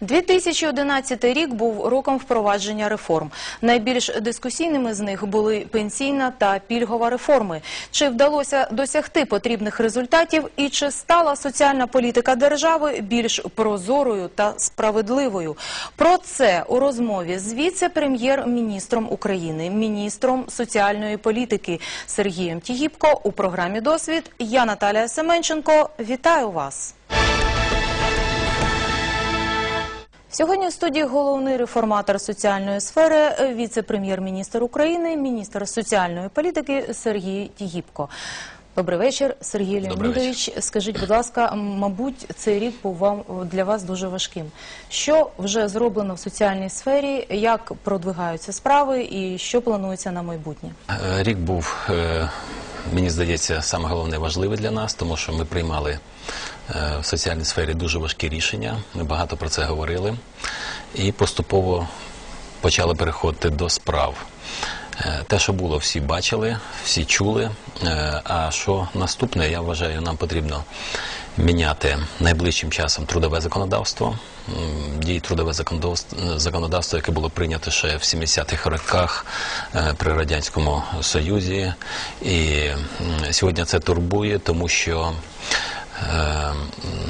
2011 рік був роком впровадження реформ. Найбільш дискусійними з них були пенсійна та пільгова реформи. Чи вдалося досягти потрібних результатів і чи стала соціальна політика держави більш прозорою та справедливою? Про це у розмові з віце-прем'єр-міністром України, міністром соціальної політики Сергієм Тігіпко у програмі «Досвід». Я Наталія Семенченко. Вітаю вас. Сьогодні в студії головний реформатор соціальної сфери, е, віце-прем'єр-міністр України, міністр соціальної політики Сергій Тігіпко. Добрий вечір, Сергій Леонідович. Скажіть, будь ласка, мабуть, цей рік був вам для вас дуже важким. Що вже зроблено в соціальній сфері? Як продвигаються справи і що планується на майбутнє? Е, Рік був, е, мені здається, саме головне важливий для нас, тому що ми приймали в соціальній сфері дуже важкі рішення. Ми багато про це говорили і поступово почали переходити до справ. Е, Те, що було, всі бачили, всі чули. Е, А що наступне, я вважаю, нам потрібно міняти найближчим часом трудове законодавство. М, Діє трудове законодавство, яке було прийнято ще в 70-х роках е, при Радянському Союзі. І сьогодні це турбує, тому що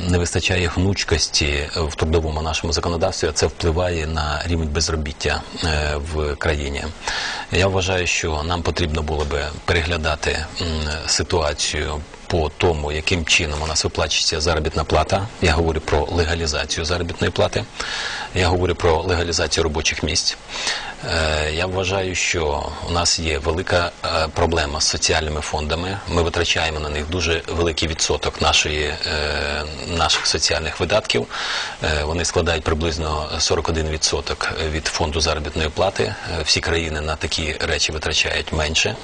не вистачає гнучкості в трудовому нашому законодавстві, а це впливає на рівень безробіття е, в країні. Я вважаю, що нам потрібно було би переглядати ситуацію. По тому, яким чином у нас виплачується заробітна плата, я говорю про легалізацію заробітної плати, я говорю про легалізацію робочих місць. Е, Я вважаю, що у нас є велика е, проблема з соціальними фондами. Ми витрачаємо на них дуже великий відсоток нашої, е, наших соціальних видатків. Вони складають приблизно 41% від фонду заробітної плати. Всі країни на такі речі витрачають менше.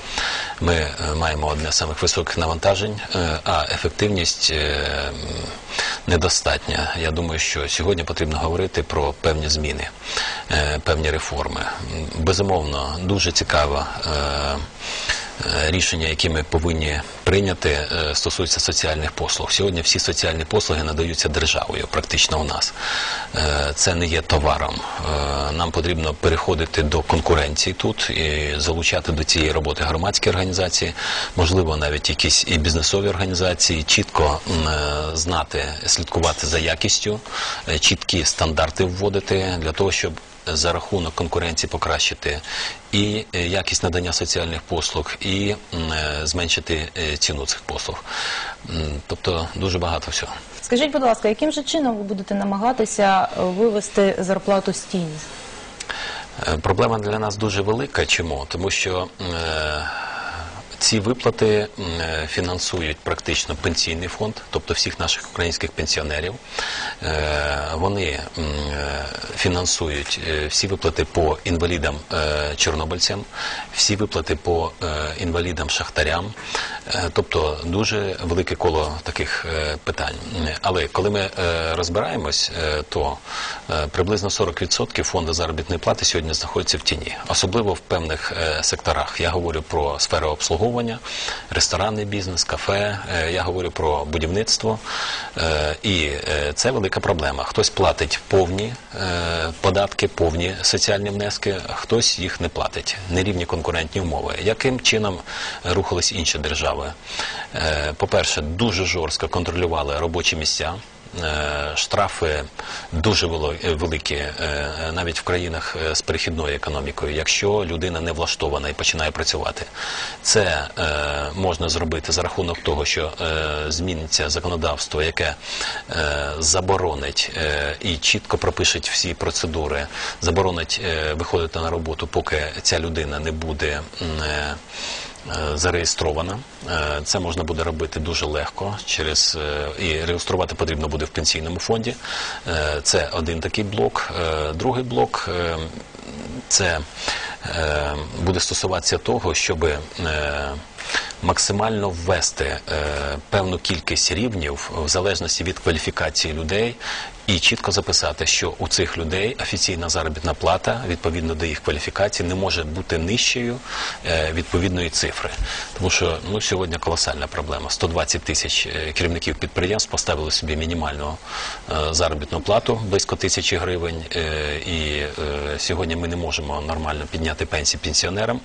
Ми маємо одне з самих високих навантажень, а ефективність е, недостатня. Я думаю, що сьогодні потрібно говорити про певні зміни, е, певні реформи. Безумовно, дуже цікаво. Е, Рішення, які ми повинні прийняти, е, стосуються соціальних послуг. Сьогодні всі соціальні послуги надаються державою, практично у нас. Е, Це не є товаром. Нам потрібно переходити до конкуренції тут і залучати до цієї роботи громадські організації, можливо, навіть якісь і бізнесові організації, чітко знати, слідкувати за якістю, чіткі стандарти вводити для того, щоб за рахунок конкуренції покращити і е, якість надання соціальних послуг, і е, зменшити е, ціну цих послуг. Тобто дуже багато всього. Скажіть, будь ласка, яким же чином ви будете намагатися вивести зарплату з тіні? Проблема для нас дуже велика. Чому? Тому що е, ці виплати е, фінансують практично пенсійний фонд, тобто всіх наших українських пенсіонерів. Е, Вони е, фінансують всі виплати по інвалідам чорнобильцям, всі виплати по інвалідам шахтарям. Тобто дуже велике коло таких питань. Але коли ми розбираємось, то приблизно 40% фонду заробітної плати сьогодні знаходиться в тіні, особливо в певних секторах. Я говорю про сферу обслуговування, ресторанний бізнес, кафе. е, Я говорю про будівництво, Е, і е, це велика проблема. Хтось платить повні податки, повні соціальні внески, хтось їх не платить. Нерівні конкурентні умови. Яким чином рухались інші держави? Е, По-перше, дуже жорстко контролювали робочі місця. Е, Штрафи дуже е, великі е, навіть в країнах з перехідною економікою, якщо людина не влаштована і починає працювати. Це можна зробити за рахунок того, що зміниться законодавство, яке заборонить і чітко пропишить всі процедури, заборонить виходити на роботу, поки ця людина не буде. Е, Зареєстрована, Е, це можна буде робити дуже легко через е, і реєструвати потрібно буде в пенсійному фонді. Це один такий блок. Другий блок це буде стосуватися того, щоб максимально ввести певну кількість рівнів в залежності від кваліфікації людей. І чітко записати, що у цих людей офіційна заробітна плата відповідно до їх кваліфікації не може бути нижчою е, відповідної цифри, тому що ну сьогодні колосальна проблема. 120 тисяч е, керівників підприємств поставили собі мінімальну е, заробітну плату близько тисячі гривень, і сьогодні ми не можемо нормально підняти пенсії пенсіонерам.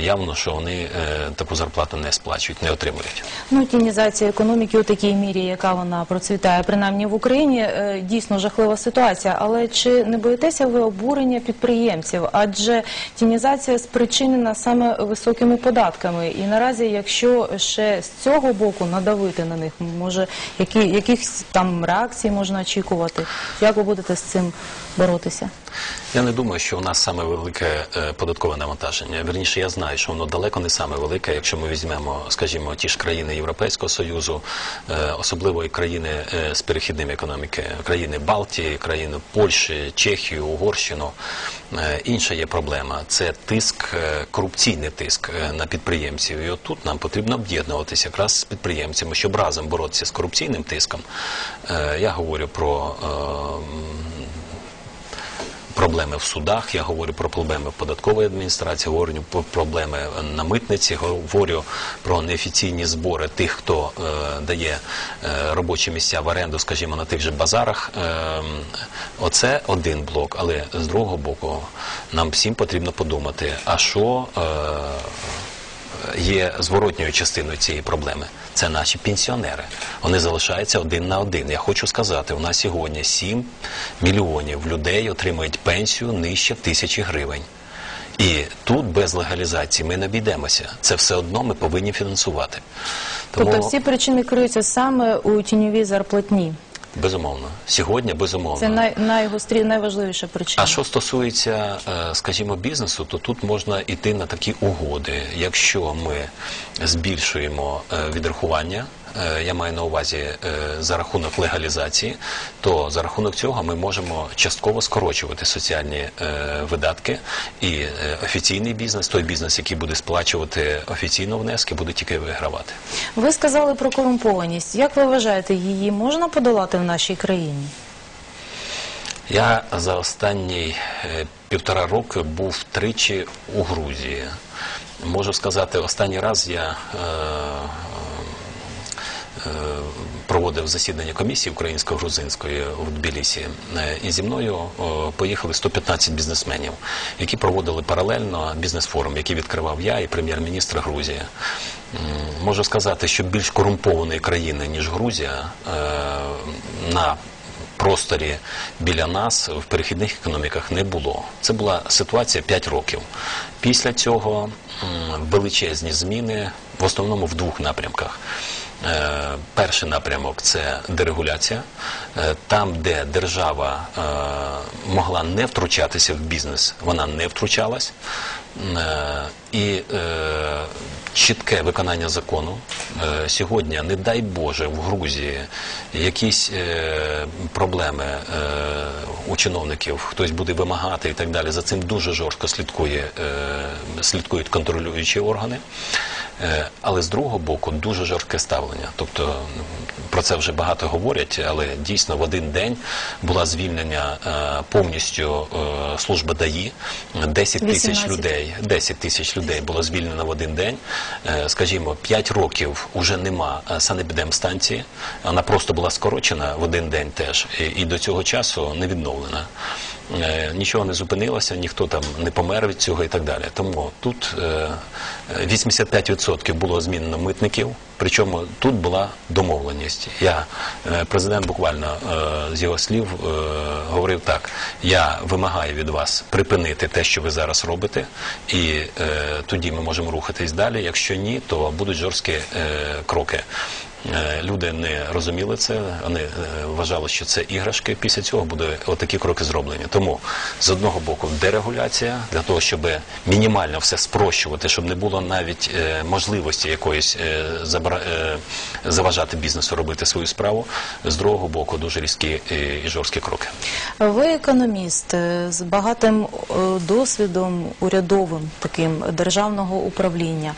Явно, що вони таку зарплату не сплачують, не отримують. Ну, тінізація економіки у такій мірі, яка вона процвітає, принаймні в Україні, е, дійсно жахлива ситуація. Але чи не боїтеся ви обурення підприємців? Адже тінізація спричинена саме високими податками. І наразі, якщо ще з цього боку надавити на них, може, які, якихось там реакцій можна очікувати? Як ви будете з цим боротися? Я не думаю, що у нас саме велике е, податкове навантаження. Вірніше, я знаю, що воно далеко не саме велике, якщо ми візьмемо, скажімо, ті ж країни Європейського Союзу, е, особливо і країни е, з перехідними економіки, країни Балтії, країни Польщі, Чехію, Угорщину. Інша є проблема це тиск, корупційний тиск на підприємців. І отут нам потрібно об'єднуватися якраз з підприємцями, щоб разом боротися з корупційним тиском. Я говорю про проблеми в судах, я говорю про проблеми в податковій адміністрації, говорю про проблеми на митниці, говорю про неофіційні збори тих, хто е, дає е, робочі місця в оренду, скажімо, на тих же базарах. Е, оце один блок, але з другого боку нам всім потрібно подумати, а що е, є зворотньою частиною цієї проблеми. Це наші пенсіонери. Вони залишаються один на один. Я хочу сказати, у нас сьогодні 7 мільйонів людей отримують пенсію нижче тисячі гривень. І тут без легалізації ми не обійдемося. Це все одно ми повинні фінансувати. Тобто всі причини криються саме у тіньовій зарплатні. Безумовно, сьогодні безумовно. Це най, найгострі, найважливіша причина. А що стосується, е, скажімо, бізнесу, то тут можна йти на такі угоди. Якщо ми збільшуємо е, відрахування, я маю на увазі е, за рахунок легалізації, то за рахунок цього ми можемо частково скорочувати соціальні е, видатки, і е, офіційний бізнес, той бізнес, який буде сплачувати офіційно внески, буде тільки вигравати. Ви сказали про корумпованість. Як ви вважаєте, її можна подолати в нашій країні? Я за останні е, півтора роки був тричі у Грузії. Можу сказати, останній раз я е, е, проводив засідання комісії українсько-грузинської в Тбілісі, Е, і зі мною е, поїхали 115 бізнесменів, які проводили паралельно бізнес-форум, який відкривав я і прем'єр-міністр Грузії. Можу сказати, що більш корумпованої країни, ніж Грузія, е, на просторі біля нас в перехідних економіках не було. Це була ситуація 5 років. Після цього величезні зміни, в основному в двох напрямках. Е, Перший напрямок це дерегуляція. Е, Там, де держава е, могла не втручатися в бізнес, вона не втручалась. І чітке виконання закону. Сьогодні, не дай Боже, в Грузії якісь проблеми у чиновників, хтось буде вимагати і так далі. За цим дуже жорстко слідкує, слідкують контролюючі органи. Е, Але з другого боку дуже жорстке ставлення. Тобто про це вже багато говорять, але дійсно в один день була звільнення е, повністю е, служба ДАІ, 10 тисяч людей. 10 тисяч людей було звільнено в один день. Скажімо, 5 років уже нема санепідемстанції. Вона просто була скорочена в один день теж, і до цього часу не відновлена. Е, Нічого не зупинилося, ніхто там не помер від цього і так далі. Тому тут е, 85% було змінено митників, причому тут була домовленість. Я, е, президент буквально е, з його слів е, говорив так: я вимагаю від вас припинити те, що ви зараз робите, і е, тоді ми можемо рухатись далі. Якщо ні, то будуть жорсткі е, кроки. Е, Люди не розуміли це, вони е, вважали, що це іграшки. Після цього буде отакі кроки зроблені. Тому з одного боку дерегуляція для того, щоб мінімально все спрощувати, щоб не було навіть е, можливості якоїсь заважати бізнесу робити свою справу. З другого боку, дуже різкі і жорсткі кроки. Ви економіст з багатим досвідом урядовим таким державного управління.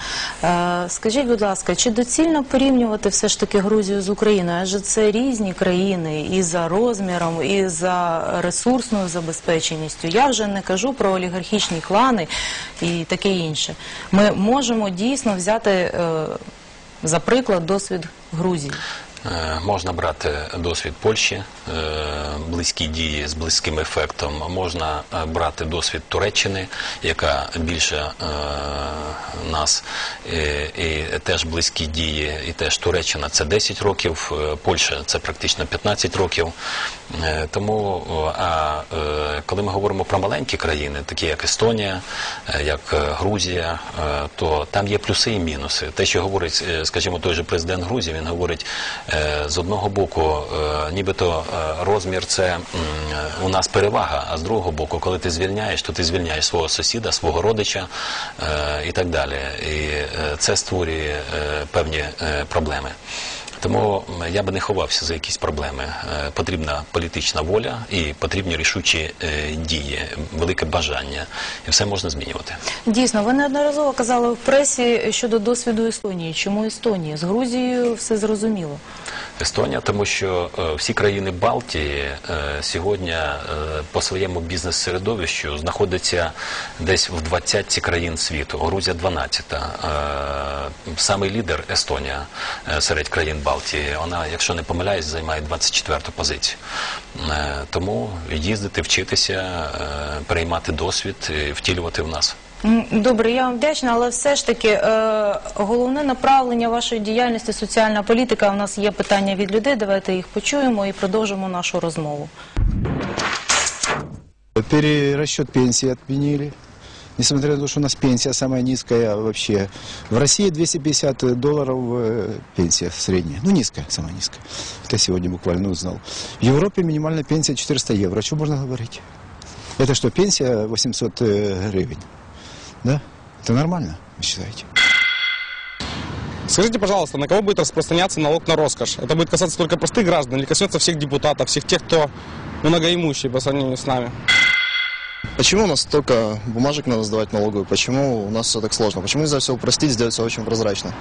Скажіть, будь ласка, чи доцільно порівнювати все ж таки Грузію з Україною? Адже це різні країни і за розміром, і за ресурсною забезпеченістю. Я вже не кажу про олігархічні клани і таке інше. Ми можемо дійсно взяти е, за приклад досвід Грузії. Е, Можна брати досвід Польщі, е, близькі дії з близьким ефектом. Можна е, брати досвід Туреччини, яка більше нас, і теж близькі дії, і теж Туреччина це 10 років, Польща це практично 15 років. Тому, коли ми говоримо про маленькі країни, такі як Естонія, як Грузія, то там є плюси і мінуси. Те, що говорить, скажімо, той же президент Грузії, він говорить з одного боку, е, нібито е, розмір це у нас перевага, а з другого боку, коли ти звільняєш, то ти звільняєш свого сусіда, свого родича е, і так далі. І е, це створює е, певні е, проблеми. Тому я би не ховався за якісь проблеми. Е, Потрібна політична воля і потрібні рішучі е, дії, велике бажання, і все можна змінювати. Дійсно, ви неодноразово казали в пресі щодо досвіду Естонії. Чому Естонії? З Грузією все зрозуміло. Естонія, тому що е, всі країни Балтії е, сьогодні е, по своєму бізнес-середовищу знаходяться десь в 20 країн світу. Грузія 12-та. Е, Самий лідер Естонія серед країн Балтії. Вона, якщо не помиляюсь, займає 24-ту позицію. Тому їздити, вчитися, переймати досвід, втілювати в нас. М, Добре, я вам вдячна, але все ж таки е, головне направлення вашої діяльності соціальна політика. У нас є питання від людей. Давайте їх почуємо і продовжимо нашу розмову. Перерасчет пенсии отменили. Несмотря на то, что у нас пенсия самая низкая вообще. В России 250 долларов э, пенсия средняя. Ну, низкая, самая низкая. Это я сегодня буквально узнал. В Европе минимальная пенсия 400 евро. О чем можно говорить? Это что, пенсия 800 э, гривен? Да? Это нормально, вы считаете? Скажите, пожалуйста, на кого будет распространяться налог на роскошь? Это будет касаться только простых граждан или коснется всех депутатов, всех тех, кто многоимущий по сравнению с нами? Почему у нас столько бумажек надо сдавать налоговую? Почему у нас все так сложно? Почему нельзя все упростить, сделать все очень прозрачно?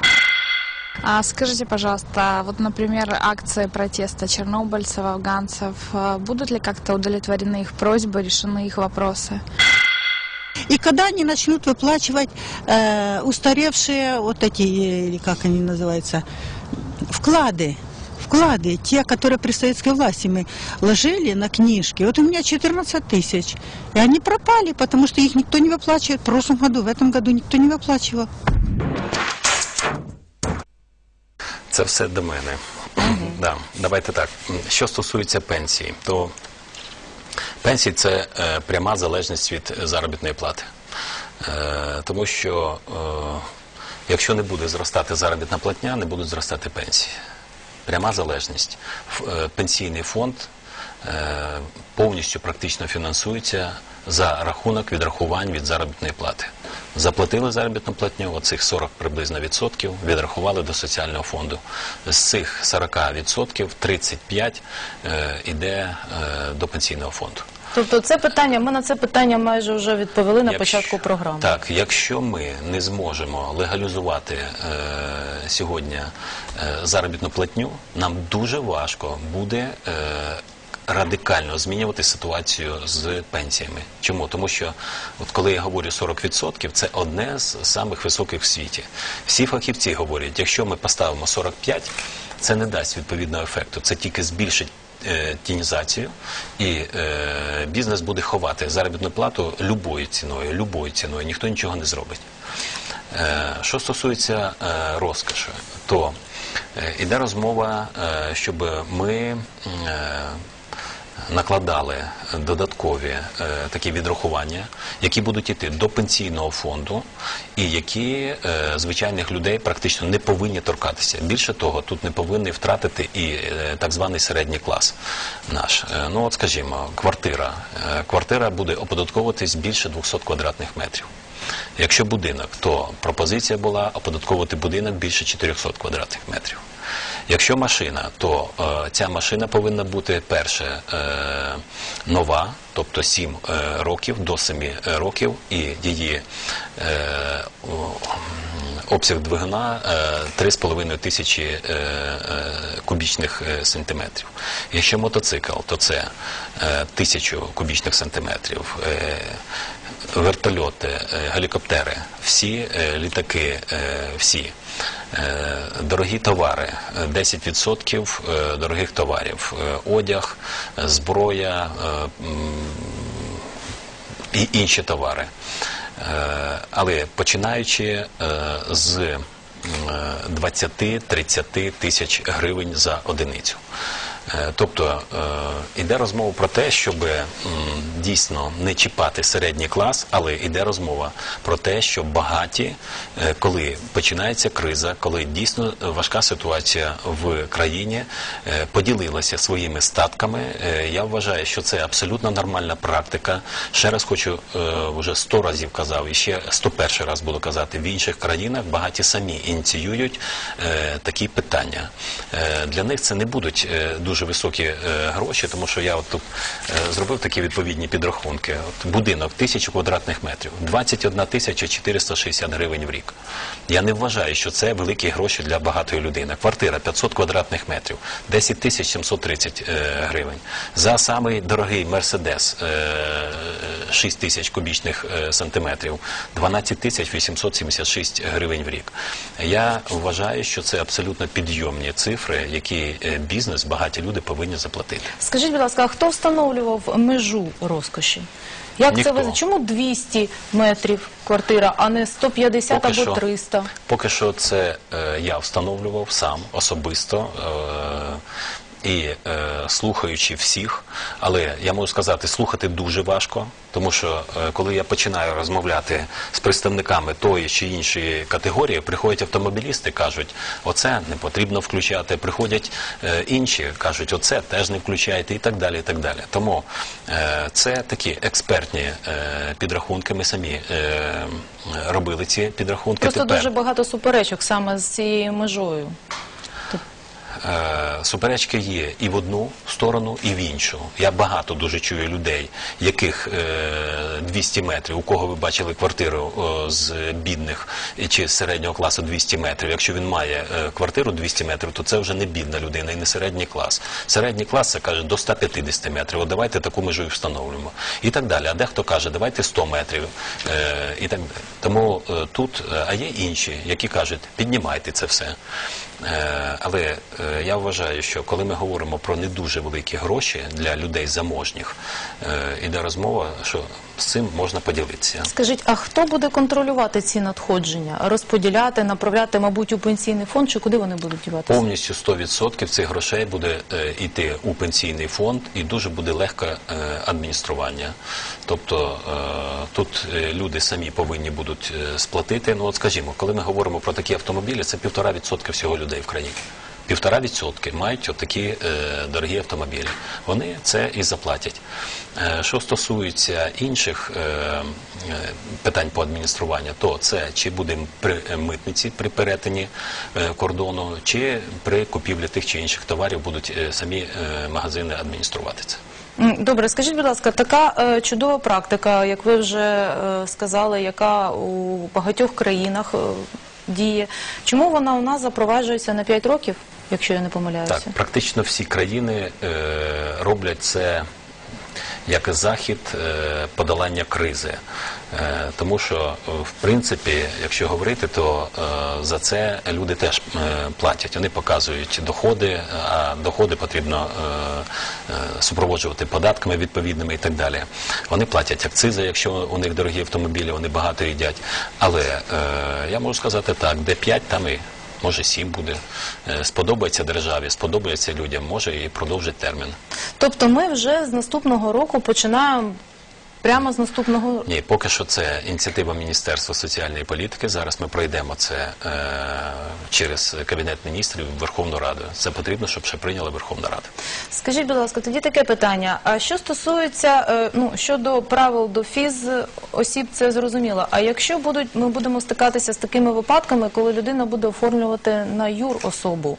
А скажите, пожалуйста, вот, например, акции протеста чернобыльцев, афганцев, э, будут ли как-то удовлетворены их просьбы, решены их вопросы? И когда они начнут выплачивать э, устаревшие вот эти, э, или как они называются, вклады, вклады, те, которые при советской власти мы ложили на книжки. Вот у меня 14 тысяч. И они пропали, потому что их никто не выплачивает. В прошлом году, в этом году никто не выплачивал. Це все до мене. Да. Давайте так. Що стосується пенсії, то пенсії це е, пряма залежність від заробітної плати. Е, тому що е, якщо не буде зростати заробітна платня, не будуть зростати пенсії. Пряма залежність. Пенсійний фонд повністю практично фінансується за рахунок відрахувань від заробітної плати. Заплатили заробітну платню, оцих 40 приблизно відсотків відрахували до соціального фонду. З цих 40 відсотків 35 е, іде е, до пенсійного фонду. Тобто, це питання. Ми на це питання майже вже відповіли на Якщо- початку програми. Так, якщо ми не зможемо легалізувати е, сьогодні е, заробітну платню, нам дуже важко буде. Е, Радикально змінювати ситуацію з пенсіями. Чому? Тому що, от коли я говорю 40%, це одне з самих високих в світі. Всі фахівці говорять, якщо ми поставимо 45, це не дасть відповідного ефекту. Це тільки збільшить е, тінізацію, і е, бізнес буде ховати заробітну плату любою ціною, любою ціною, ніхто нічого не зробить. Е, Що стосується е, розкоші, то е, іде розмова, е, щоб ми е, накладали додаткові е, такі відрахування, які будуть йти до пенсійного фонду, і які е, звичайних людей практично не повинні торкатися. Більше того, тут не повинні втратити і е, так званий середній клас наш. Ну от скажімо, квартира. Квартира буде оподатковуватись більше 200 квадратних метрів. Якщо будинок, то пропозиція була оподатковувати будинок більше 400 квадратних метрів. Якщо машина, то е, ця машина повинна бути перше е, нова, тобто 7 е, років до 7 років, і її обсяг двигуна е, 3,5 тисячі кубічних сантиметрів. Якщо мотоцикл, то це е, тисячу кубічних сантиметрів. Е, вертольоти, е, гелікоптери, всі е, літаки, е, всі. Дорогі товари, е, 10% е, дорогих товарів, одяг, зброя і інші товари. Але починаючи з м, е, 20-30 тисяч гривень за одиницю. Е, Тобто е, йде розмова про те, щоб дійсно не чіпати середній клас, але йде розмова про те, що багаті, е, коли починається криза, коли дійсно важка ситуація в країні, е, поділилася своїми статками. Е, Я вважаю, що це абсолютно нормальна практика. Ще раз хочу е, вже сто разів казав, і ще 101 раз буду казати, в інших країнах багаті самі ініціюють е, такі питання. Е, Для них це не будуть е, дуже високі е, гроші, тому що я от тут е, зробив такі відповідні підрахунки. Будинок тисячу квадратних метрів, 21 тисяча 460 гривень в рік. Я не вважаю, що це великі гроші для багатої людини. Квартира 500 квадратних метрів, 10 тисяч 730 е, гривень. За самий дорогий Мерседес е, 6 тисяч кубічних сантиметрів, 12 тисяч 876 гривень в рік. Я вважаю, що це абсолютно підйомні цифри, які бізнес, багаті люди повинні заплатити. Скажіть, будь ласка, а хто встановлював межу розкоші? Як Ніхто. це визначено? Чому 200 метрів квартира, а не 150 Поки або що. 300? Поки що це е, я встановлював сам особисто. Е, і е, слухаючи всіх, але я можу сказати, слухати дуже важко, тому що е, коли я починаю розмовляти з представниками тої чи іншої категорії, приходять автомобілісти, кажуть, оце не потрібно включати. Приходять е, інші, кажуть, оце теж не включайте, і так далі. І так далі. Тому е, це такі експертні е, підрахунки. Ми самі е, робили ці підрахунки. Просто Тепер дуже багато суперечок саме з цією межою. Е, суперечки є і в одну сторону, і в іншу. Я багато дуже чую людей, яких е, 200 метрів, у кого ви бачили квартиру е, з бідних чи з середнього класу 200 метрів. Якщо він має е, квартиру 200 метрів, то це вже не бідна людина і не середній клас. Середній клас це каже до 150 метрів. От давайте таку межу і встановлюємо. І так далі. А дехто каже, давайте 100 метрів. Е, і так. Тому е, тут, е, а є інші, які кажуть, піднімайте це все. Е, Але е, я вважаю, що коли ми говоримо про не дуже великі гроші для людей заможніх, е, іде розмова, що з цим можна поділитися. Скажіть, а хто буде контролювати ці надходження? Розподіляти, направляти, мабуть, у пенсійний фонд, чи куди вони будуть діватися? Повністю 100% цих грошей буде йти у пенсійний фонд і дуже буде легке адміністрування. Тобто тут люди самі повинні будуть сплатити. Ну от скажімо, коли ми говоримо про такі автомобілі, це півтора відсотка всього людей в країні. Півтора відсотки мають отакі е, дорогі автомобілі. Вони це і заплатять. Е, що стосується інших е, е, питань по адмініструванню, то це чи буде при митниці при перетині е, кордону, чи при купівлі тих чи інших товарів будуть е, самі е, магазини адмініструвати це. Добре, скажіть, будь ласка, така е, чудова практика, як ви вже е, сказали, яка у багатьох країнах е, діє. Чому вона у нас запроваджується на 5 років, якщо я не помиляюся? Так, практично всі країни е, роблять це як захід е, подолання кризи. Е, тому що, е, в принципі, якщо говорити, то е, за це люди теж платять. Вони показують доходи, а доходи потрібно супроводжувати податками відповідними і так далі. Вони платять акцизи, якщо у них дорогі автомобілі, вони багато їдять. Але я можу сказати так, де 5, там і може сім буде. Сподобається державі, сподобається людям, може і продовжить термін. Тобто ми вже з наступного року починаємо прямо з наступного Ні, поки що це ініціатива Міністерства соціальної політики. Зараз ми пройдемо це е, через Кабінет міністрів Верховну Раду. Це потрібно, щоб ще прийняла Верховна Рада. Скажіть, будь ласка, тоді таке питання. А що стосується е, ну щодо правил до фіз осіб, це зрозуміло. А якщо будуть ми будемо стикатися з такими випадками, коли людина буде оформлювати на юр особу?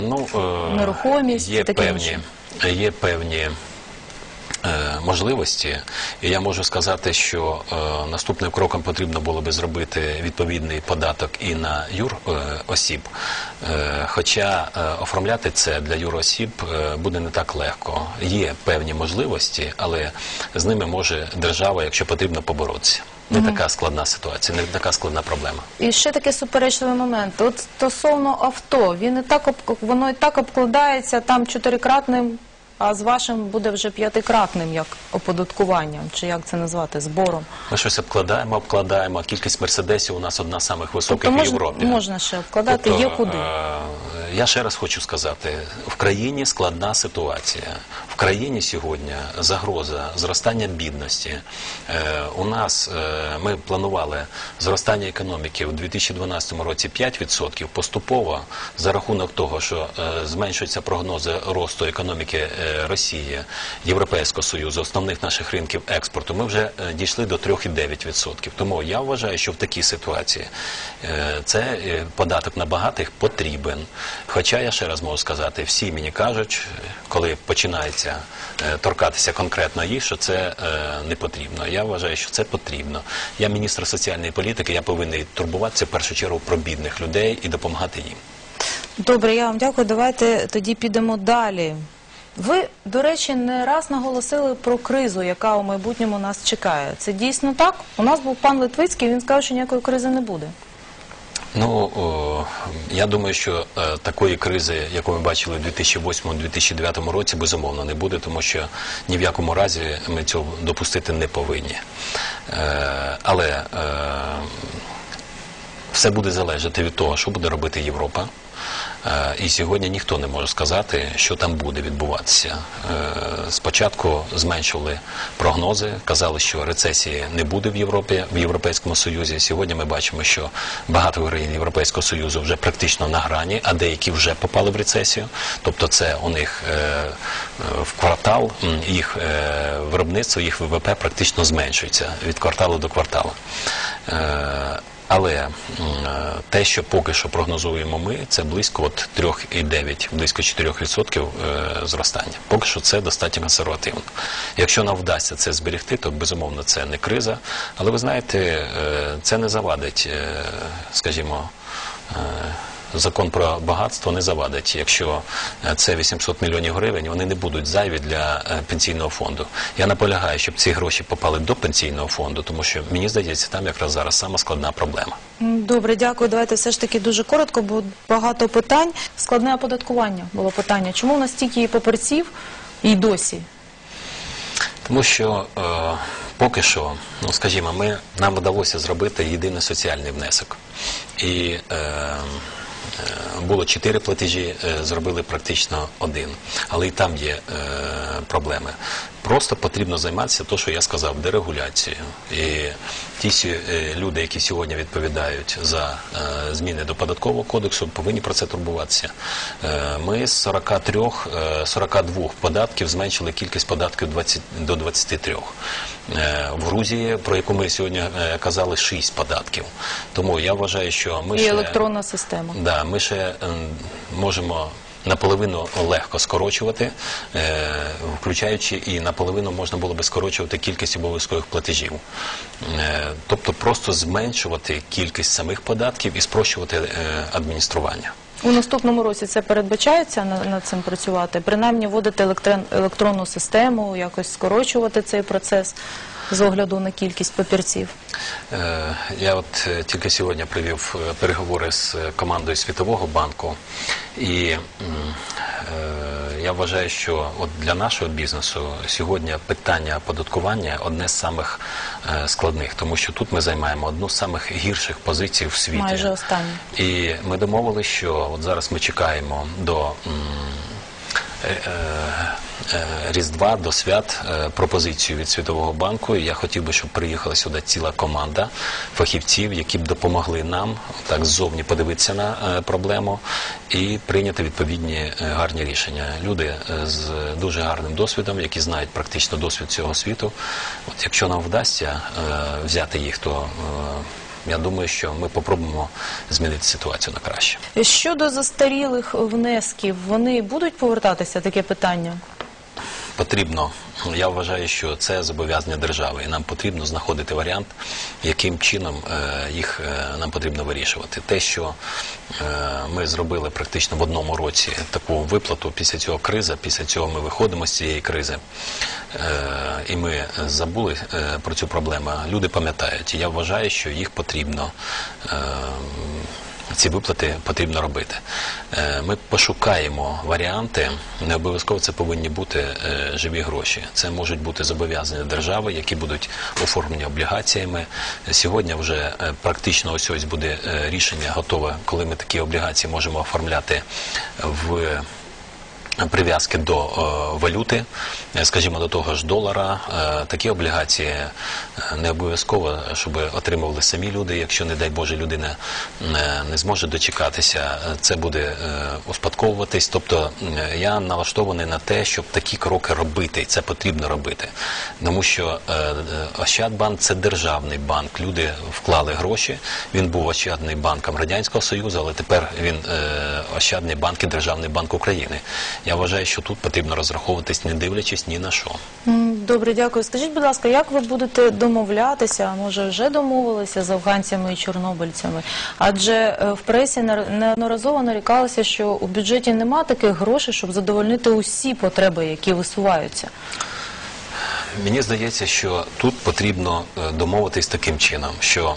Ну, е, Нерухомість є таке певні, є певні можливості, і я можу сказати, що е, наступним кроком потрібно було би зробити відповідний податок і на юр е, осіб. Е, хоча е, оформляти це для юросіб е, буде не так легко. Є певні можливості, але з ними може держава, якщо потрібно, поборотися. Не така складна ситуація, не така складна проблема. І ще такий суперечливий момент. От стосовно авто, він і так воно і так обкладається там чотирикратним, а з вашим буде вже п'ятикратним як оподаткуванням, чи як це назвати, збором. Ми щось обкладаємо, обкладаємо. а Кількість мерседесів у нас одна з самих високих Тобто в можна, Європі. можна ще обкладати, Тобто, є куди. е, Я ще раз хочу сказати: в країні складна ситуація. В країні сьогодні загроза зростання бідності. Е, У нас е, ми планували зростання економіки у 2012 році 5%. Поступово за рахунок того, що е, зменшуються прогнози росту економіки Росії, Європейського Союзу, основних наших ринків експорту, ми вже е, дійшли до 3,9%. Тому я вважаю, що в такій ситуації е, це е, податок на багатих потрібен. Хоча я ще раз можу сказати, всі мені кажуть, коли починається торкатися конкретно їх, що це не потрібно. Я вважаю, що це потрібно. Я міністр соціальної політики, я повинен турбуватися в першу чергу про бідних людей і допомагати їм. Добре, я вам дякую. Давайте тоді підемо далі. Ви, до речі, не раз наголосили про кризу, яка у майбутньому нас чекає. Це дійсно так? У нас був пан Литвицький, він сказав, що ніякої кризи не буде. Ну я думаю, що е, такої кризи, яку ми бачили у 2008-2009 році, безумовно не буде, тому що ні в якому разі ми цього допустити не повинні. Е, але е, все буде залежати від того, що буде робити Європа. Е, І сьогодні ніхто не може сказати, що там буде відбуватися. Е, Спочатку зменшували прогнози, казали, що рецесії не буде в Європі, в Європейському Союзі. Сьогодні ми бачимо, що багато країн Європейського Союзу вже практично на грані, а деякі вже попали в рецесію. Тобто, це у них е, в квартал їх виробництво, їх ВВП практично зменшується від кварталу до кварталу. Але е, те, що поки що прогнозуємо ми, це близько от 3,9, близько 4% е, зростання. Поки що це достатньо консервативно. Якщо нам вдасться це зберегти, то безумовно це не криза. Але ви знаєте, е, це не завадить, скажімо. Закон про багатство не завадить. Якщо е, це 800 мільйонів гривень, вони не будуть зайві для е, пенсійного фонду. Я наполягаю, щоб ці гроші попали до пенсійного фонду, тому що мені здається, там якраз зараз сама складна проблема. Добре, дякую. Давайте все ж таки дуже коротко, бо багато питань. Складне оподаткування було питання. Чому у нас стільки паперців і досі? Тому що е, поки що, ну скажімо, ми нам вдалося зробити єдиний соціальний внесок. І е, було чотири платежі, е, зробили практично один. Але і там є е, проблеми. Просто потрібно займатися то що я сказав, дерегуляцією. Ті е, люди, які сьогодні відповідають за е, зміни до податкового кодексу, повинні про це турбуватися. Е, Ми з 43, е, 42 податків зменшили кількість податків 20, до 23. Е, В Грузії, про яку ми сьогодні е, казали, 6 податків. Тому я вважаю, що ми І ще... електронна система. Да, ми ще е, можемо наполовину легко скорочувати, е, включаючи і наполовину можна було би скорочувати кількість обов'язкових платежів. Е, тобто просто зменшувати кількість самих податків і спрощувати е, адміністрування. У наступному році це передбачається на- над цим працювати, принаймні вводити електрон- електронну систему, якось скорочувати цей процес з огляду на кількість папірців. Е, Я от е, тільки сьогодні провів е, переговори з командою Світового банку, і я вважаю, що от для нашого бізнесу сьогодні питання оподаткування одне з самих складних, тому що тут ми займаємо одну з самих гірших позицій в світі. Майже останню. І ми домовилися, що от зараз ми чекаємо до е, Різдва, до свят е, пропозицію від Світового банку. Я хотів би, щоб приїхала сюди ціла команда фахівців, які б допомогли нам так ззовні подивитися на е, проблему і прийняти відповідні е, гарні рішення. Люди е, з дуже гарним досвідом, які знають практично досвід цього світу. От якщо нам вдасться е, взяти їх, то е, я думаю, що ми попробуємо змінити ситуацію на краще. Щодо застарілих внесків, вони будуть повертатися таке питання? Потрібно, я вважаю, що це зобов'язання держави, і нам потрібно знаходити варіант, яким чином е, їх е, нам потрібно вирішувати. Те, що е, ми зробили практично в одному році таку виплату після цього криза, після цього ми виходимо з цієї кризи, і ми забули про цю проблему. Люди пам'ятають. І я вважаю, що їх потрібно. Ці виплати потрібно робити. Е, Ми пошукаємо варіанти. Не обов'язково це повинні бути е, живі гроші. Це можуть бути зобов'язання держави, які будуть оформлені облігаціями. Сьогодні вже е, практично ось ось буде рішення готове, коли ми такі облігації можемо оформляти в прив'язки до е, валюти, е, скажімо, до того ж долара. Е, такі облігації е, не обов'язково, щоб отримували самі люди. Якщо, не дай Боже, людина е, не зможе дочекатися, це буде е, успадковуватись. Тобто я налаштований на те, щоб такі кроки робити, і це потрібно робити. Тому що е, е, Ощадбанк це державний банк. Люди вклали гроші. Він був Ощадний банком Радянського Союзу, але тепер він е, Ощадний банк і Державний банк України. Я вважаю, що тут потрібно розраховуватись, не дивлячись ні на що. Добре, дякую. Скажіть, будь ласка, як ви будете домовлятися, може вже домовилися з афганцями і чорнобильцями? Адже е, в пресі неодноразово нарікалося, що у бюджеті нема таких грошей, щоб задовольнити усі потреби, які висуваються. Мені здається, що тут потрібно е, домовитись таким чином, що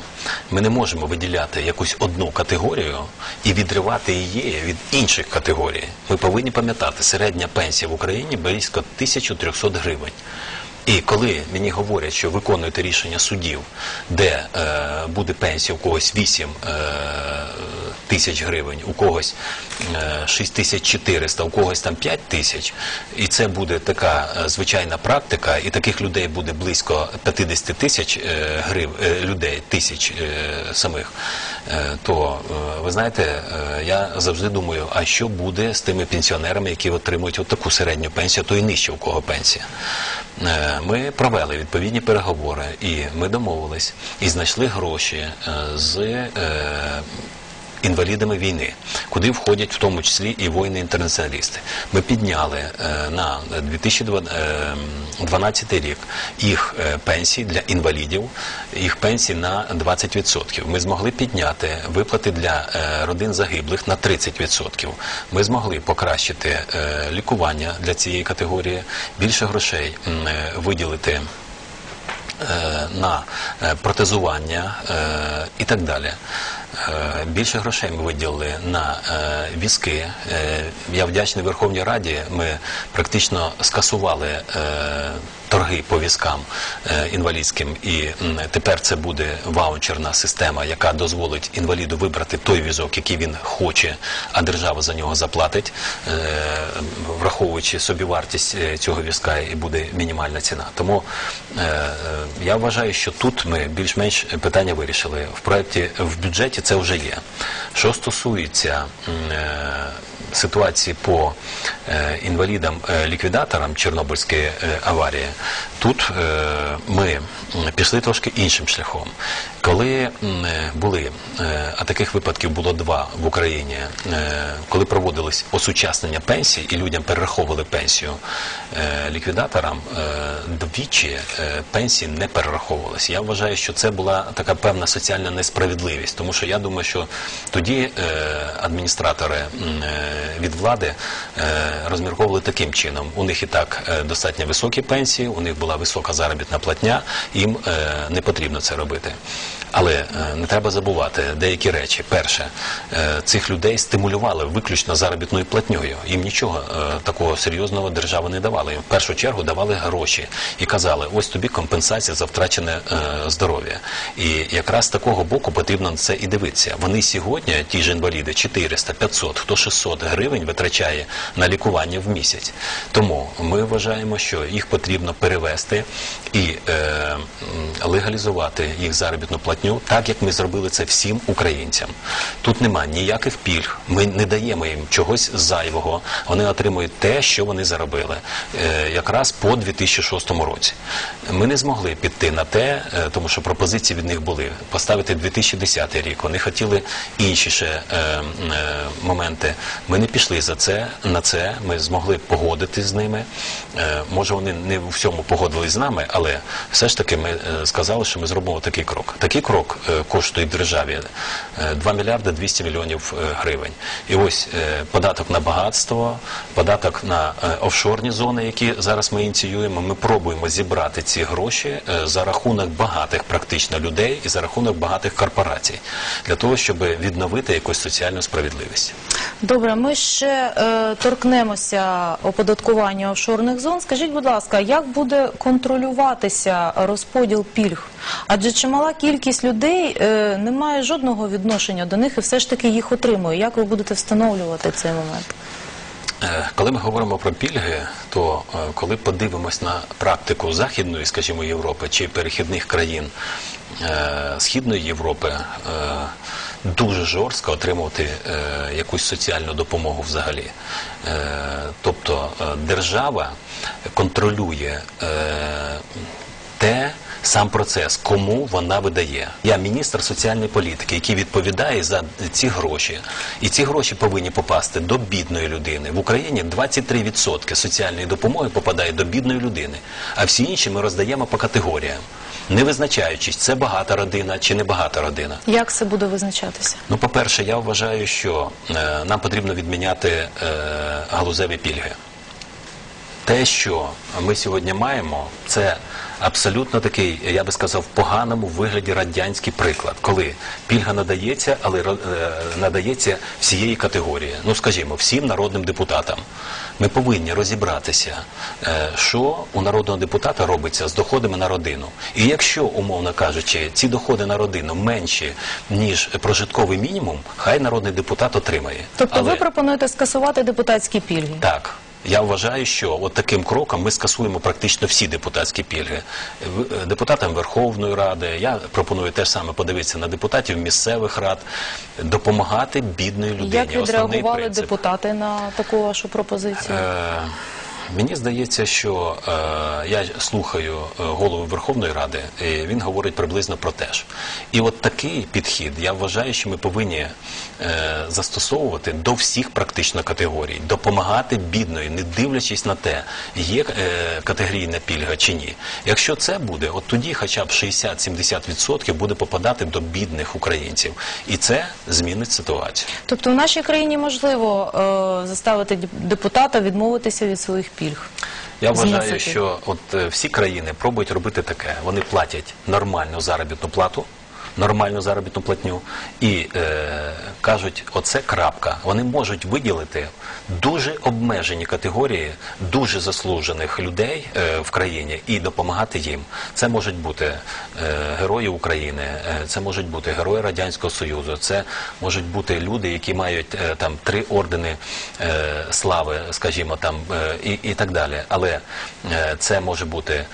ми не можемо виділяти якусь одну категорію і відривати її від інших категорій. Ми повинні пам'ятати, середня пенсія в Україні близько 1300 гривень. І коли мені говорять, що виконуєте рішення судів, де е, буде пенсія у когось 8 е, тисяч гривень, у когось е, 6400, у когось там 5 тисяч, і це буде така е, звичайна практика, і таких людей буде близько 50 тисяч е, грив, е, людей, тисяч е, самих, е, то е, ви знаєте, е, я завжди думаю, а що буде з тими пенсіонерами, які отримують от таку середню пенсію, то і нижче у кого пенсія. Е, Ми провели відповідні переговори, і ми домовились і знайшли гроші е, з. Е, Інвалідами війни, куди входять в тому числі і воїни-інтернаціоналісти. Ми підняли е, на 2012 рік їх е, пенсії для інвалідів, їх пенсії на 20%. Ми змогли підняти виплати для е, родин загиблих на 30%. Ми змогли покращити е, лікування для цієї категорії, більше грошей е, виділити е, на е, протезування е, і так далі. Е, Більше грошей ми виділили на е, візки. Е, Я вдячний Верховній Раді. Ми практично скасували торги по візкам інвалідським, і тепер це буде ваучерна система, яка дозволить інваліду вибрати той візок, який він хоче, а держава за нього заплатить, враховуючи собівартість цього візка, і буде мінімальна ціна. Тому я вважаю, що тут ми більш-менш питання вирішили. В проєкті в бюджеті це вже є. Що стосується е, ситуації по е, інвалідам-ліквідаторам Чорнобильської е, аварії, тут е, ми пішли трошки іншим шляхом. Коли е, були, е, а таких випадків було два в Україні, е, коли проводилось осучаснення пенсій і людям перераховували пенсію е, ліквідаторам, е, двічі е, пенсії не перераховувалися. Я вважаю, що це була така певна соціальна несправедливість, тому що я думаю, що тоді е, адміністратори е, від влади е, розмірковували таким чином. У них і так е, достатньо високі пенсії, у них була висока заробітна платня, їм е, не потрібно це робити. Але не треба забувати деякі речі. Перше, цих людей стимулювали виключно заробітною платньою. Їм нічого такого серйозного держава не давала. Їм в першу чергу давали гроші і казали: ось тобі компенсація за втрачене здоров'я. І якраз з такого боку потрібно на це і дивитися. Вони сьогодні, ті ж інваліди, 400, 500, хто 600 гривень витрачає на лікування в місяць. Тому ми вважаємо, що їх потрібно перевести і е, легалізувати їх заробітну платню, так як ми зробили це всім українцям. Тут нема ніяких пільг, ми не даємо їм чогось зайвого. Вони отримують те, що вони заробили, е, якраз по 2006 році. Ми не змогли піти на те, е, тому що пропозиції від них були поставити 2010 рік. Вони хотіли інші ще е, е, моменти. Ми не пішли за це на це. Ми змогли погодити з ними. Е, може, вони не у всьому погодились з нами, але все ж таки ми е, сказали, що ми зробимо такий крок. Такий крок е, коштує державі е, 2 мільярди 200 мільйонів гривень. І ось податок на багатство, податок на офшорні зони, які зараз ми ініціюємо. Ми пробуємо зібрати ці гроші за рахунок багатих практично людей і за рахунок багатих корпорацій для того, щоб відновити якусь соціальну справедливість. Добре, ми ще е, торкнемося оподаткування офшорних зон. Скажіть, будь ласка, як буде контролюватися розподіл пільг? Адже чимала кількість людей е, не має жодного відношення до них і все ж таки їх отримує. Як ви будете встановлювати цей момент? Е, Коли ми говоримо про пільги, то е, коли подивимось на практику Західної, скажімо, Європи чи перехідних країн е, Східної Європи, дуже жорстко отримувати е, якусь соціальну допомогу взагалі. Е, Тобто е, держава контролює е, те, сам процес, кому вона видає. Я міністр соціальної політики, який відповідає за ці гроші. І ці гроші повинні попасти до бідної людини. В Україні 23% соціальної допомоги попадає до бідної людини, а всі інші ми роздаємо по категоріям, не визначаючись, це багата родина чи не багата родина. Як це буде визначатися? Ну, по-перше, я вважаю, що е, нам потрібно відміняти е, галузеві пільги. Те, що ми сьогодні маємо, це абсолютно такий, я би сказав, в поганому вигляді радянський приклад, коли пільга надається, але е, надається всієї категорії. Ну, скажімо, всім народним депутатам. Ми повинні розібратися, е, що у народного депутата робиться з доходами на родину. І якщо, умовно кажучи, ці доходи на родину менші, ніж прожитковий мінімум, хай народний депутат отримає. Тобто Але- ви пропонуєте скасувати депутатські пільги? так. Я вважаю, що от таким кроком ми скасуємо практично всі депутатські пільги. Е, Депутатам Верховної Ради, я пропоную теж саме подивитися на депутатів місцевих рад, допомагати бідної людині. Як Основний відреагували принцип. депутати на таку вашу пропозицію? Е, Мені здається, що е, я слухаю е, голову Верховної Ради, і він говорить приблизно про те ж. І от такий підхід, я вважаю, що ми повинні е, застосовувати до всіх практично категорій, допомагати бідної, не дивлячись на те, є е, категорійна пільга чи ні. Якщо це буде, от тоді хоча б 60-70% буде попадати до бідних українців, і це змінить ситуацію. Тобто в нашій країні можливо е, заставити депутата відмовитися від своїх пільг? Я вважаю, що от е, всі країни пробують робити таке. Вони платять нормальну заробітну плату, нормальну заробітну платню і е, кажуть, оце крапка. Вони можуть виділити дуже обмежені категорії дуже заслужених людей е, в країні і допомагати їм. Це можуть бути е, герої України, е, це можуть бути герої Радянського Союзу, це можуть бути люди, які мають е, там три ордени е, слави, скажімо, там е, і, і так далі. Але е, це може бути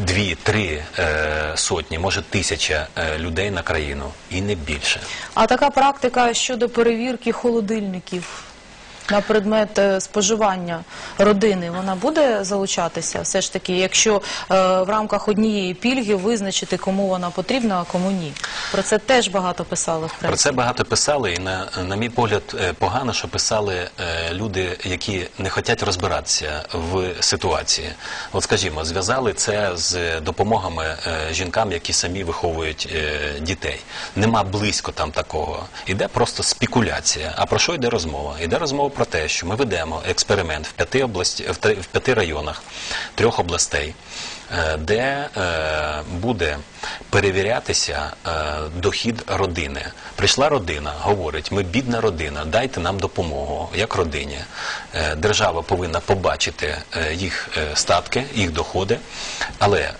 дві-три е, сотні, може тисяча е, людей на країну і не більше. А така практика щодо перевірки холодильників. На предмет е, споживання родини, вона буде залучатися? Все ж таки, якщо е, в рамках однієї пільги визначити, кому вона потрібна, а кому ні. Про це теж багато писали в Про це багато писали, і на, на мій погляд, е, погано, що писали е, люди, які не хочуть розбиратися в ситуації. От скажімо, зв'язали це з допомогами е, жінкам, які самі виховують е, дітей. Нема близько там такого. Іде просто спекуляція. А про що йде розмова? Йде розмова про те, що ми ведемо експеримент в п'яти області, в п'яти районах трьох областей. Е, Де е, буде перевірятися е, дохід родини. Прийшла родина, говорить, ми бідна родина, дайте нам допомогу як родині. Держава повинна побачити їх статки, їх доходи, але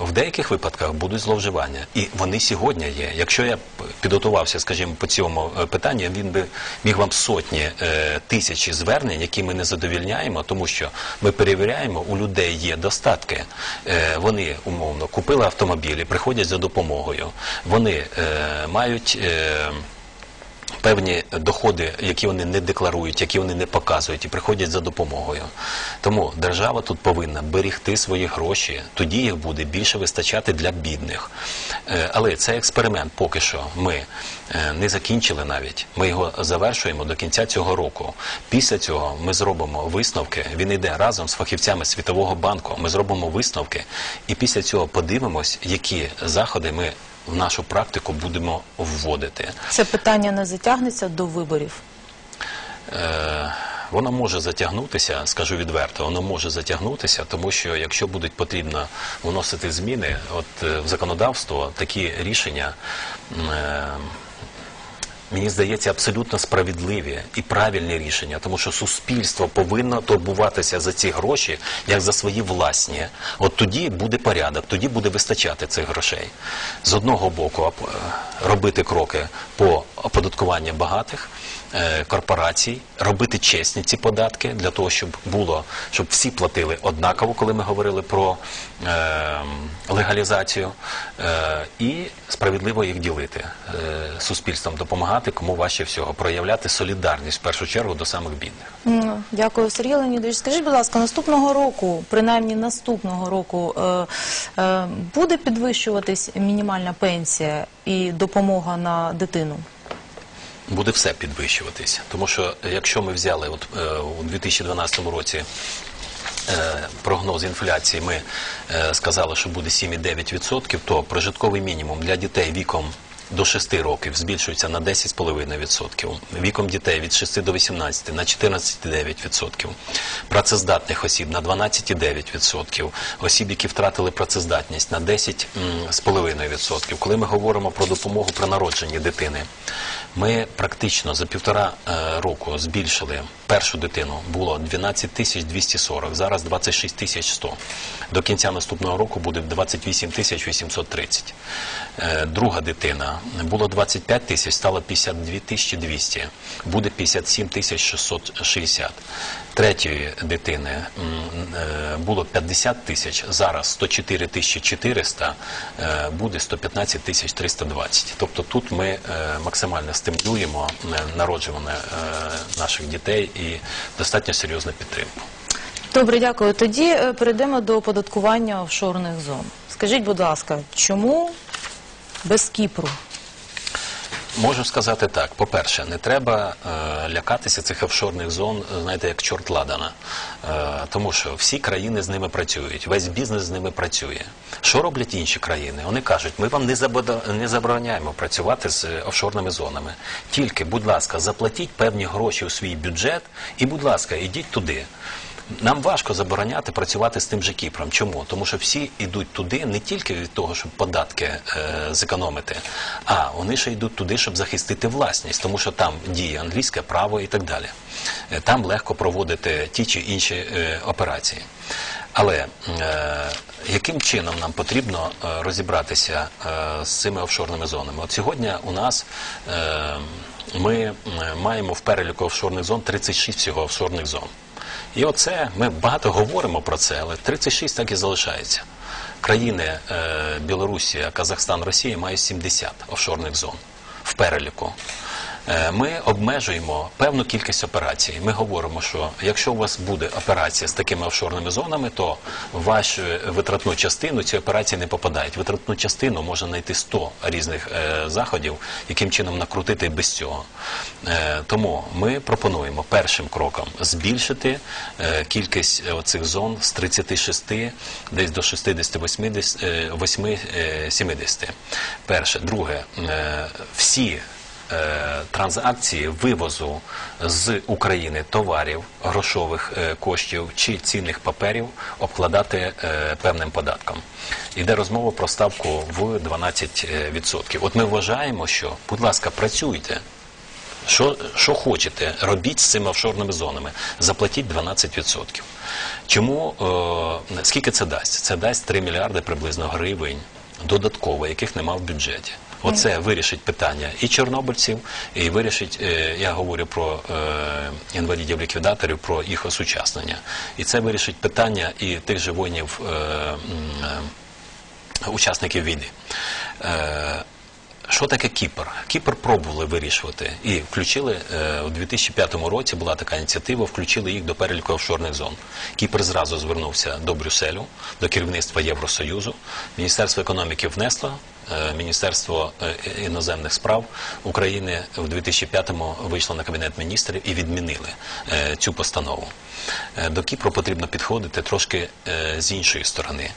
в деяких випадках будуть зловживання. І вони сьогодні є. Якщо я підготувався, скажімо, по цьому питанню, він би міг вам сотні тисячі звернень, які ми не задовільняємо, тому що ми перевіряємо, у людей є достатки. Е, вони умовно купили автомобілі, приходять за допомогою. Вони е, мають. Певні доходи, які вони не декларують, які вони не показують, і приходять за допомогою. Тому держава тут повинна берегти свої гроші, тоді їх буде більше вистачати для бідних. Е, Але цей експеримент поки що ми е, не закінчили навіть. Ми його завершуємо до кінця цього року. Після цього ми зробимо висновки. Він йде разом з фахівцями Світового банку. Ми зробимо висновки, і після цього подивимось, які заходи ми в нашу практику будемо вводити. Це питання не затягнеться до виборів. Е, Воно може затягнутися, скажу відверто, воно може затягнутися, тому що якщо буде потрібно вносити зміни, от е, в законодавство такі рішення. е, Мені здається, абсолютно справедливі і правильні рішення, тому що суспільство повинно турбуватися за ці гроші як за свої власні. От тоді буде порядок, тоді буде вистачати цих грошей. З одного боку, робити кроки по оподаткуванню багатих корпорацій, робити чесні ці податки для того, щоб було, щоб всі платили однаково, коли ми говорили про е, легалізацію, е, і справедливо їх ділити е, суспільством допомагати, кому важче всього проявляти солідарність в першу чергу до самих бідних. Дякую, Сергій Леонідович. Скажіть, будь ласка, наступного року, принаймні наступного року, е, е, буде підвищуватись мінімальна пенсія і допомога на дитину? Буде все підвищуватись, тому що якщо ми взяли от е, у 2012 році. е, Прогноз інфляції ми е, сказали, що буде 7,9%, то прожитковий мінімум для дітей віком до 6 років збільшується на 10,5%, віком дітей від 6 до 18 на 14,9%, працездатних осіб на 12,9%, осіб, які втратили працездатність на 10,5%. Коли ми говоримо про допомогу при народженні дитини, ми практично за півтора е, року збільшили першу дитину було 12 тисяч 240, зараз 26 тисяч 100. До кінця наступного року буде 28 тисяч 830. Е, Друга дитина було 25 тисяч, стало 52 тисячі 200, буде 57 тисяч 660. Третьої дитини е, було 50 тисяч, зараз 104 тисячі 400, е, буде 115 тисяч 320. Тобто тут ми е, максимально стимулюємо народжування наших дітей і достатньо серйозну підтримку. Добре, дякую. Тоді перейдемо до оподаткування офшорних зон. Скажіть, будь ласка, чому без Кіпру? Можу сказати так: по-перше, не треба е, лякатися цих офшорних зон, е, знаєте, як чорт ладана. Е, тому що всі країни з ними працюють, весь бізнес з ними працює. Що роблять інші країни? Вони кажуть, ми вам не, забода- не забороняємо працювати з офшорними зонами. Тільки, будь ласка, заплатіть певні гроші у свій бюджет і, будь ласка, ідіть туди. Нам важко забороняти працювати з тим же Кіпром. Чому? Тому що всі йдуть туди не тільки від того, щоб податки е, зекономити, а вони ще йдуть туди, щоб захистити власність, тому що там діє англійське право і так далі. Е, Там легко проводити ті чи інші е, операції. Але яким чином нам потрібно розібратися з цими офшорними зонами? От сьогодні у нас ми маємо в переліку офшорних зон 36 всього офшорних зон. І оце ми багато говоримо про це, але 36 так і залишається. Країни е, Білорусія, Казахстан, Росія мають 70 офшорних зон в переліку. Е, Ми обмежуємо певну кількість операцій. Ми говоримо, що якщо у вас буде операція з такими офшорними зонами, то в вашу витратну частину ці операції не попадають. Витратну частину можна знайти 100 різних е, заходів, яким чином накрутити без цього. Е, тому ми пропонуємо першим кроком збільшити кількість оцих зон з 36 десь до 60 80, е, 8, е, 70. Перше. Друге, всі транзакції вивозу з України товарів, грошових е, коштів чи цінних паперів обкладати е, певним податком. Іде розмова про ставку в 12%. От ми вважаємо, що, будь ласка, працюйте. Що, що хочете, робіть з цими офшорними зонами, заплатіть 12%. Чому, е, скільки це дасть? Це дасть 3 мільярди приблизно гривень додатково, яких нема в бюджеті. Оце вирішить питання і чорнобильців, і вирішить, е, я говорю про е, інвалідів-ліквідаторів, про їх осучаснення. І це вирішить питання і тих же воїнів, е, учасників війни. Що таке Кіпр? Кіпр пробували вирішувати і включили у 2005 році. Була така ініціатива, включили їх до переліку офшорних зон. Кіпр зразу звернувся до Брюсселю, до керівництва Євросоюзу. Міністерство економіки внесло. Е, Міністерство е, іноземних справ України в 2005-му вийшло на кабінет міністрів і відмінили е, цю постанову. До Кіпру потрібно підходити трошки з іншої сторони.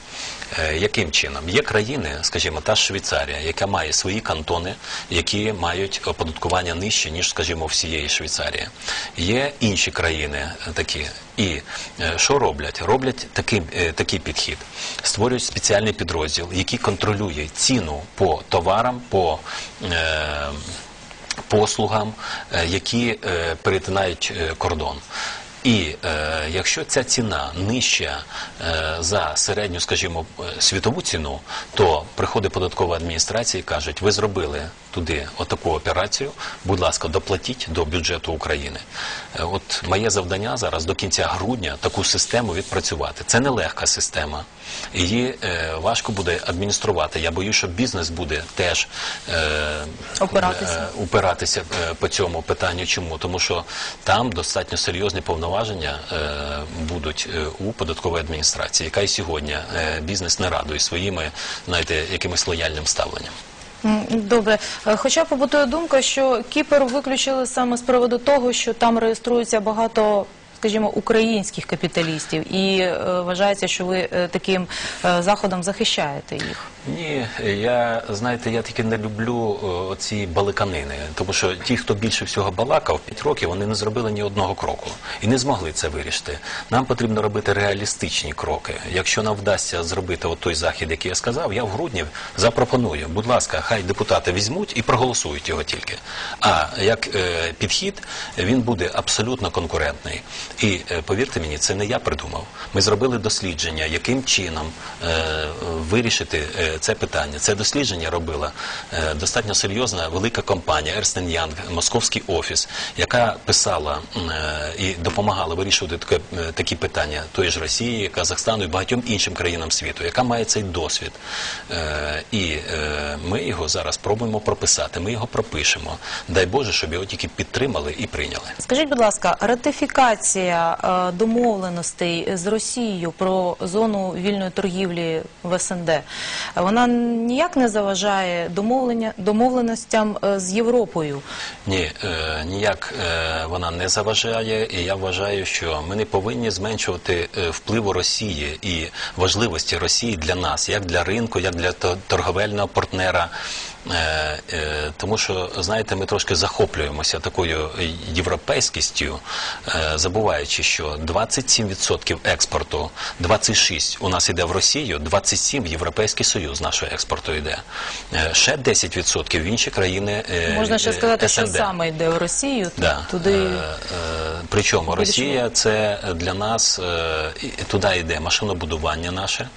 Е, Яким чином? Є країни, скажімо, та ж Швейцарія, яка має свої кантони, які мають оподаткування нижче, ніж, скажімо, всієї Швейцарії. Є інші країни е, такі. І е, що роблять? Роблять такий, такий підхід. Створюють спеціальний підрозділ, який контролює ціну по товарам, по е, послугам, які перетинають кордон. І е, якщо ця ціна нижча е, за середню, скажімо, е, світову ціну, то приходить податкова адміністрація і кажуть, ви зробили туди отаку операцію, будь ласка, доплатіть до бюджету України. Е, от моє завдання зараз до кінця грудня таку систему відпрацювати. Це нелегка система. Її е, важко буде адмініструвати. Я боюсь, що бізнес буде теж е, Опиратися. е, упиратися е, по цьому питанню. Чому? Тому що там достатньо серйозні повноваження е, будуть е, у податкової адміністрації, яка і сьогодні е, бізнес не радує своїми, знаєте, якимось лояльним ставленням. Добре, хоча побутує думка, що Кіпер виключили саме з приводу того, що там реєструється багато. Скажімо, українських капіталістів, і е, вважається, що ви е, таким е, заходом захищаєте їх. Ні, я знаєте, я тільки не люблю е, оці баликанини, тому що ті, хто більше всього балакав 5 років, вони не зробили ні одного кроку і не змогли це вирішити. Нам потрібно робити реалістичні кроки. Якщо нам вдасться зробити от той захід, який я сказав, я в грудні запропоную. Будь ласка, хай депутати візьмуть і проголосують його тільки. А як підхід, він буде абсолютно конкурентний. І е, повірте мені, це не я придумав. Ми зробили дослідження, яким чином е, вирішити е, це питання. Це дослідження робила достатньо серйозна велика компанія Ernst Young, московський офіс, яка писала і допомагала вирішувати такі питання тої ж Росії, Казахстану і багатьом іншим країнам світу, яка має цей досвід. І ми його зараз пробуємо прописати. Ми його пропишемо. Дай Боже, щоб його тільки підтримали і прийняли. Скажіть, будь ласка, ратифікація е, домовленостей з Росією про зону вільної торгівлі в СНД, вона ніяк не заважає домовленостям е, з Європою. Ні, е, ніяк вона не заважає, і я вважаю, що ми не повинні зменшувати впливу Росії і важливості Росії для нас, як для ринку, як для торговельного партнера. Е, е, Тому що, знаєте, ми трошки захоплюємося такою європейськістю, е, забуваючи, що 27% експорту, 26% у нас йде в Росію, 27% в Європейський Союз нашого експорту йде. Ще 10% в інші країни Можна ще сказати, що саме йде в Росію. Да. Туди причому Росія це для нас туди йде машинобудування наше,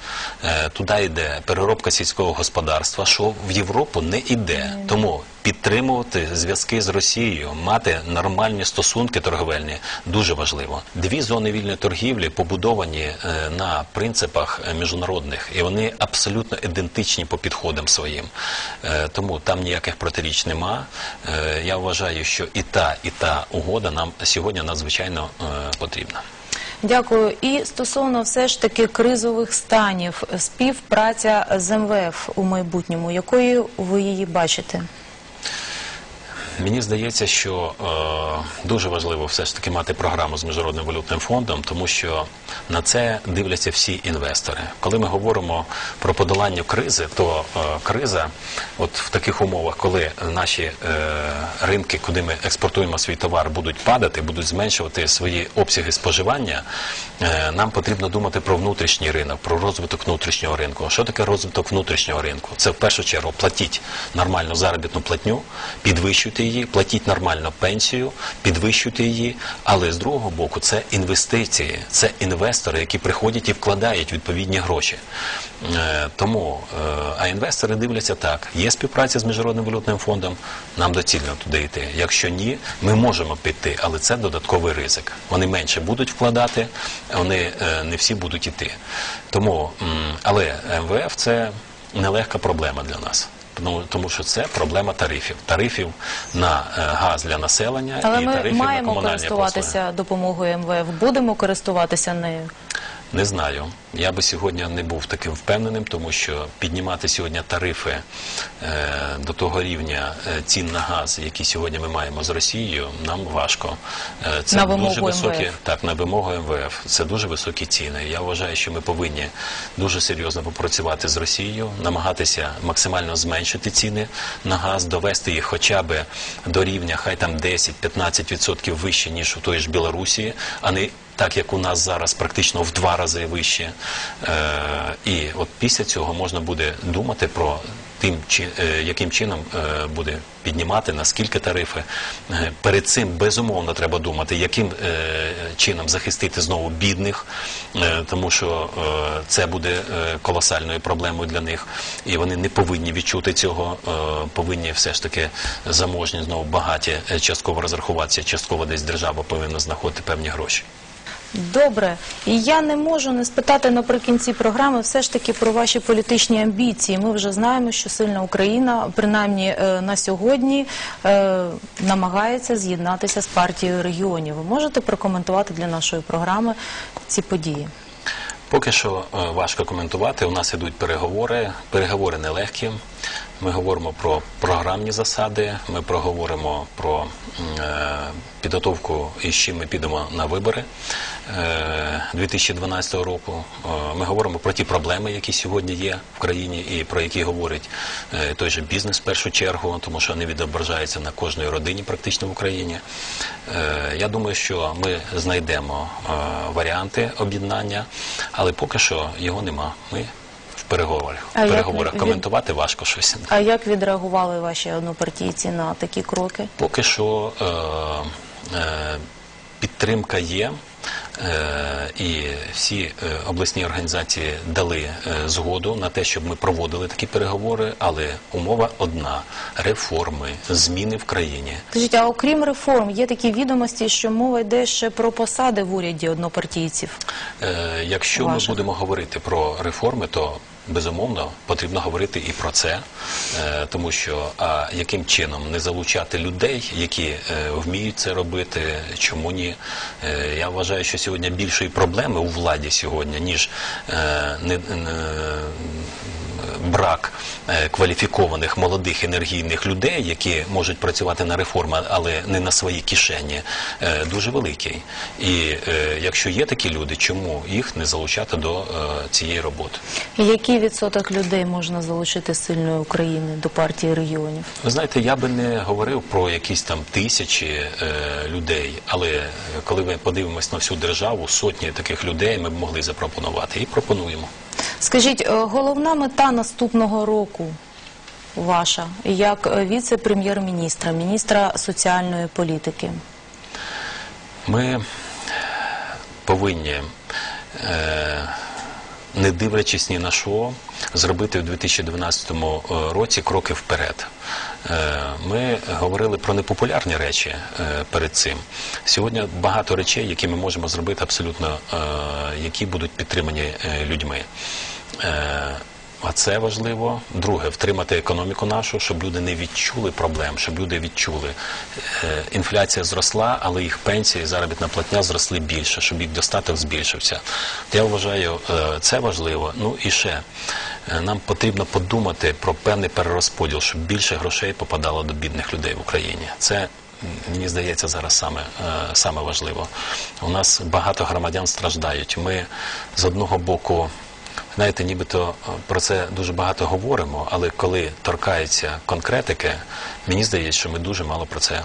туди йде переробка сільського господарства, що в Європу не йде. Тому підтримувати зв'язки з Росією, мати нормальні стосунки торговельні дуже важливо. Дві зони вільної торгівлі побудовані е, на принципах міжнародних, і вони абсолютно ідентичні по підходам своїм. Е, Тому там ніяких протиріч нема. Е, Я вважаю, що і та, і та угода нам сьогодні надзвичайно потрібна. Дякую. І стосовно все ж таки кризових станів, співпраця з МВФ у майбутньому, якою ви її бачите? Мені здається, що е, дуже важливо все ж таки мати програму з міжнародним валютним фондом, тому що на це дивляться всі інвестори. Коли ми говоримо про подолання кризи, то е, криза, от в таких умовах, коли наші е, ринки, куди ми експортуємо свій товар, будуть падати, будуть зменшувати свої обсяги споживання, е, нам потрібно думати про внутрішній ринок, про розвиток внутрішнього ринку. Що таке розвиток внутрішнього ринку? Це в першу чергу платіть нормальну заробітну платню, підвищуйте її, платіть нормально пенсію, підвищуйте її. Але з другого боку, це інвестиції, це інвестори, які приходять і вкладають відповідні гроші. Е, Тому е, а інвестори дивляться так: є співпраця з міжнародним валютним фондом, нам доцільно туди йти. Якщо ні, ми можемо піти, але це додатковий ризик. Вони менше будуть вкладати, вони е, не всі будуть іти. Тому, але МВФ це нелегка проблема для нас. Тому, тому що це проблема тарифів. Тарифів на е, газ для населення Але і ми тарифів на маємо комунальні послуги. користуватися допомогою МВФ. Будемо користуватися нею. Не знаю. Я би сьогодні не був таким впевненим, тому що піднімати сьогодні тарифи е, до того рівня е, цін на газ, які сьогодні ми маємо з Росією, нам важко. Е, це На вимогу дуже високі, МВФ. так на вимогу МВФ. Це дуже високі ціни. Я вважаю, що ми повинні дуже серйозно попрацювати з Росією, намагатися максимально зменшити ціни на газ, довести їх хоча б до рівня, хай там 10-15% вище ніж у тої ж Білорусі, а не так як у нас зараз практично в два рази вище. Е, і от після цього можна буде думати про тим, е, яким чином е, буде піднімати, наскільки тарифи. Перед цим безумовно треба думати, яким чином захистити знову бідних, тому що це буде колосальною проблемою для них, і вони не повинні відчути цього, повинні все ж таки заможні, знову багаті частково розрахуватися, частково десь держава повинна знаходити певні гроші. Добре, і я не можу не спитати наприкінці програми все ж таки про ваші політичні амбіції. Ми вже знаємо, що сильна Україна, принаймні е, на сьогодні, е, намагається з'єднатися з партією регіонів. Ви можете прокоментувати для нашої програми ці події? Поки що е, важко коментувати. У нас ідуть переговори. Переговори нелегкі. Ми говоримо про програмні засади. Ми проговоримо про е, підготовку і з чим ми підемо на вибори е, 2012 року. Е, Ми говоримо про ті проблеми, які сьогодні є в країні, і про які говорить е, той же бізнес в першу чергу, тому що вони відображаються на кожній родині практично в Україні. Е, Я думаю, що ми знайдемо е, варіанти об'єднання, але поки що його нема. Ми переговорах. А як переговорах від- коментувати важко щось. А як відреагували ваші однопартійці на такі кроки? Поки що е, е, підтримка є. Е, і всі е, обласні організації дали е, згоду на те, щоб ми проводили такі переговори, але умова одна реформи, зміни в країні. Скажіть, а окрім реформ, є такі відомості, що мова йде ще про посади в уряді однопартійців. Якщо Ваших. ми будемо говорити про реформи, то безумовно потрібно говорити і про це, е, тому що а яким чином не залучати людей, які е, вміють це робити, чому ні? Е, Я вважаю, що сьогодні більшої проблеми у владі сьогодні, ніж не, брак кваліфікованих молодих енергійних людей, які можуть працювати на реформи, але не на свої кишені, дуже великий. І якщо є такі люди, чому їх не залучати до цієї роботи? Який відсоток людей можна залучити з сильної України до партії регіонів? Ви знаєте, я би не говорив про якісь там тисячі е, людей, але коли ми подивимось на всю державу, сотні таких людей ми б могли запропонувати і пропонуємо. Скажіть, е, головна мета наступного року ваша, як е, віце-прем'єр-міністра, міністра соціальної політики? Ми повинні е, не дивлячись ні на що, зробити в 2012 році кроки вперед. Е, Ми говорили про непопулярні речі е, перед цим. Сьогодні багато речей, які ми можемо зробити абсолютно, е, які будуть підтримані е, людьми. А це важливо. Друге, втримати економіку нашу, щоб люди не відчули проблем, щоб люди відчули. Е, Інфляція зросла, але їх пенсії, заробітна платня зросли більше, щоб їх достаток збільшився. Я вважаю, е, це важливо. Ну і ще е, нам потрібно подумати про певний перерозподіл, щоб більше грошей попадало до бідних людей в Україні. Це Мені здається, зараз саме, саме важливо. У нас багато громадян страждають. Ми з одного боку Знаєте, нібито е, про це дуже багато говоримо, але коли торкається конкретики, мені здається, що ми дуже мало про це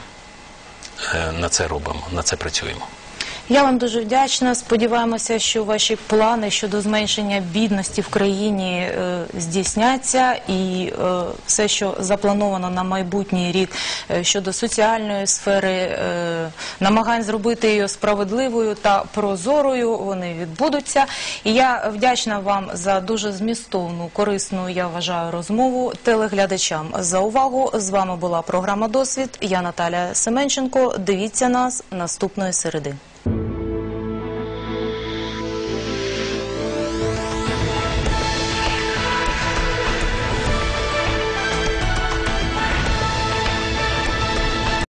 е, на це робимо, на це працюємо. Я вам дуже вдячна. Сподіваємося, що ваші плани щодо зменшення бідності в країні е, здійсняться, і е, все, що заплановано на майбутній рік е, щодо соціальної сфери, намагань зробити її справедливою та прозорою, вони відбудуться. І я вдячна вам за дуже змістовну, корисну, я вважаю, розмову телеглядачам за увагу. З вами була програма Досвід. Я Наталя Семенченко. Дивіться нас наступної середи. Thank you.